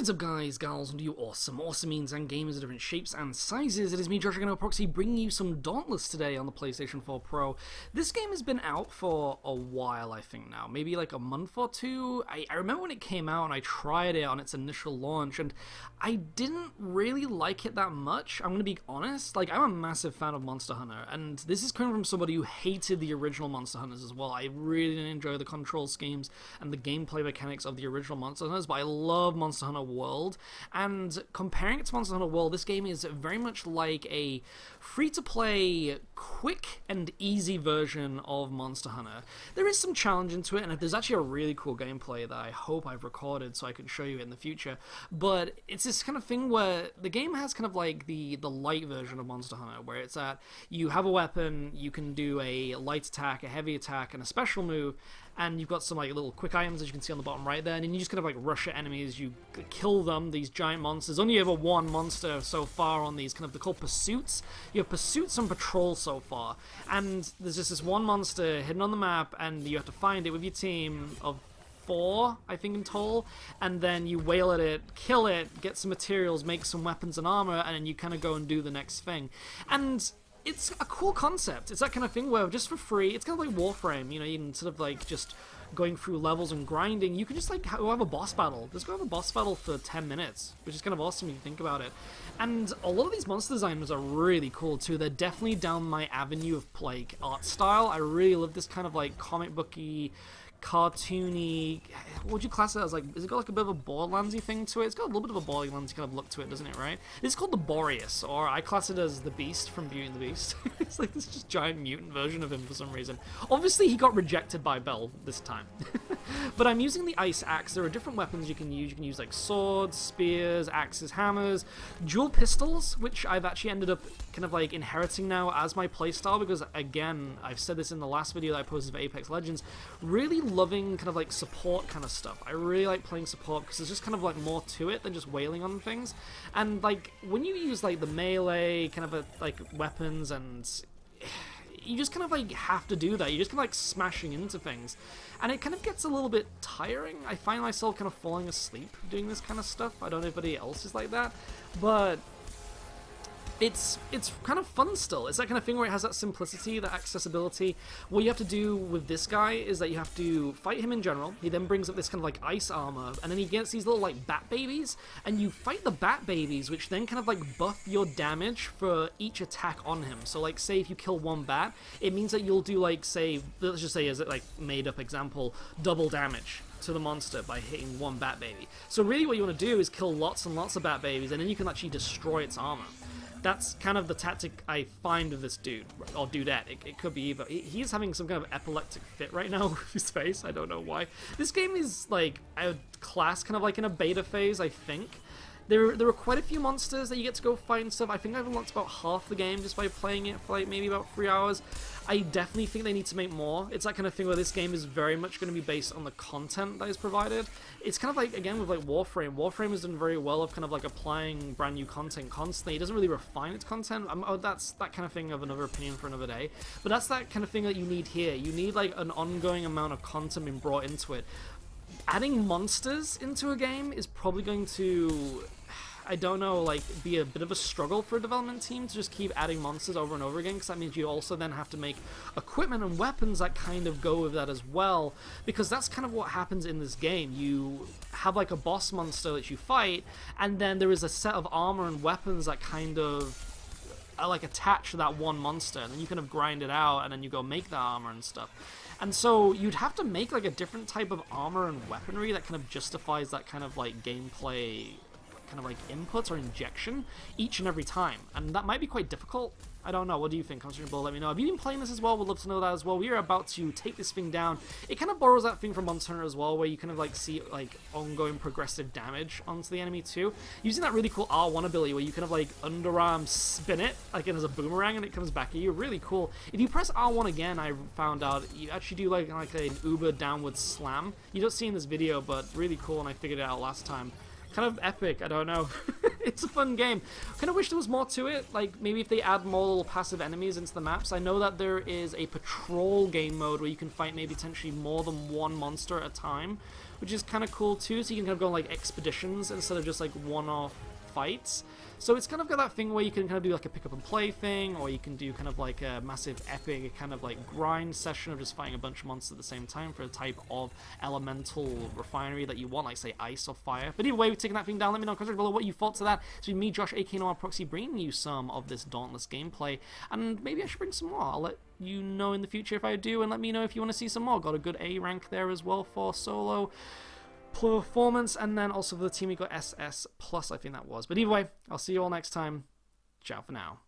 What is up guys, gals, and you awesome, awesome means and gamers of different shapes and sizes. It is me, Josh Gano Proxy, bringing you some Dauntless today on the PlayStation 4 Pro. This game has been out for a while, I think now, maybe like a month or two. I, I remember when it came out and I tried it on its initial launch, and I didn't really like it that much. I'm gonna be honest, like I'm a massive fan of Monster Hunter, and this is coming from somebody who hated the original Monster Hunters as well. I really didn't enjoy the control schemes and the gameplay mechanics of the original Monster Hunters, but I love Monster Hunter World. And comparing it to Monster Hunter World, this game is very much like a free to play, quick and easy version of Monster Hunter. There is some challenge into it, and there's actually a really cool gameplay that I hope I've recorded so I can show you in the future. But it's this kind of thing where the game has kind of like the, the light version of Monster Hunter, where it's that you have a weapon, you can do a light attack, a heavy attack, and a special move, and you've got some like little quick items as you can see on the bottom right there, and you just kind of like rush at enemies, you kill them, these giant monsters. Only ever one monster so far on these kind of they're called pursuits. You have pursuits and patrol so far, and there's just this one monster hidden on the map, and you have to find it with your team of four, I think, in total, and then you wail at it, kill it, get some materials, make some weapons and armor, and then you kind of go and do the next thing. And it's a cool concept. It's that kind of thing where just for free, it's kind of like Warframe, you know, instead of like just going through levels and grinding, you can just like go have a boss battle. Just go have a boss battle for 10 minutes, which is kind of awesome if you think about it. And a lot of these monster designs are really cool too. They're definitely down my avenue of like art style. I really love this kind of like comic booky cartoony. What would you class it as? Like, is it got like a bit of a Borderlandsy thing to it? It's got a little bit of a Borderlands kind of look to it, doesn't it? Right? It's called the Boreus, or I class it as the Beast from Beauty and the Beast. it's like this just giant mutant version of him for some reason. Obviously, he got rejected by Belle this time. but I'm using the ice axe. There are different weapons you can use. You can use like swords, spears, axes, hammers, dual pistols, which I've actually ended up kind of like inheriting now as my playstyle because again, I've said this in the last video that I posted for Apex Legends. Really loving kind of like support kind of stuff. I really like playing support because there's just kind of like more to it than just wailing on things. And like when you use like the melee kind of a, like weapons and you just kind of like have to do that. You're just kind of like smashing into things. And it kind of gets a little bit tiring. I find myself kind of falling asleep doing this kind of stuff. I don't know if anybody else is like that. But it's it's kind of fun still. It's that kind of thing where it has that simplicity, that accessibility. What you have to do with this guy is that you have to fight him in general. He then brings up this kind of like ice armor, and then he gets these little like bat babies, and you fight the bat babies, which then kind of like buff your damage for each attack on him. So like say if you kill one bat, it means that you'll do like say let's just say as a like made up example, double damage to the monster by hitting one bat baby. So really what you want to do is kill lots and lots of bat babies, and then you can actually destroy its armor that's kind of the tactic I find of this dude, or dudette. It, it could be either. He's having some kind of epileptic fit right now with his face. I don't know why. This game is like a class kind of like in a beta phase, I think. There, there are quite a few monsters that you get to go fight and stuff. I think I've unlocked about half the game just by playing it for like maybe about three hours. I definitely think they need to make more. It's that kind of thing where this game is very much going to be based on the content that is provided. It's kind of like, again, with like Warframe. Warframe has done very well of kind of like applying brand new content constantly. It doesn't really refine its content. I'm, oh, that's that kind of thing of another opinion for another day. But that's that kind of thing that you need here. You need like an ongoing amount of content being brought into it. Adding monsters into a game is probably going to I don't know, like, be a bit of a struggle for a development team to just keep adding monsters over and over again, because that means you also then have to make equipment and weapons that kind of go with that as well, because that's kind of what happens in this game. You have, like, a boss monster that you fight, and then there is a set of armor and weapons that kind of Uh, like, attached to that one monster, and then you kind of grind it out, and then you go make the armor and stuff. And so you'd have to make like a different type of armor and weaponry that kind of justifies that kind of like gameplay kind of like inputs or injection each and every time. And that might be quite difficult. I don't know. What do you think? Constantine Bull, let me know. Have you been playing this as well? Would love to know that as well. We are about to take this thing down. It kind of borrows that thing from Monster Hunter as well, where you kind of like see like ongoing progressive damage onto the enemy too. Using that really cool R1 ability where you kind of like underarm spin it like as a boomerang and it comes back at you. Really cool. If you press R1 again, I found out you actually do like like an uber downward slam. You don't see in this video, but really cool, and I figured it out last time kind of epic. I don't know. it's a fun game. Kind of wish there was more to it. Like maybe if they add more little passive enemies into the maps. I know that there is a patrol game mode where you can fight maybe potentially more than one monster at a time, which is kind of cool too. So you can kind of go on like expeditions instead of just like one-off fights. So it's kind of got that thing where you can kind of do like a pick up and play thing, or you can do kind of like a massive epic kind of like grind session of just fighting a bunch of monsters at the same time for a type of elemental refinery that you want, like say ice or fire. But either way, we're taking that thing down. Let me know in the comments below what you thought to that. It's been me, Josh, aka Nomad Proxy, bringing you some of this Dauntless gameplay, and maybe I should bring some more. I'll let you know in the future if I do, and let me know if you want to see some more. Got a good A rank there as well for solo performance, and then also for the team we got SS plus, I think that was. But either way, I'll see you all next time. Ciao for now.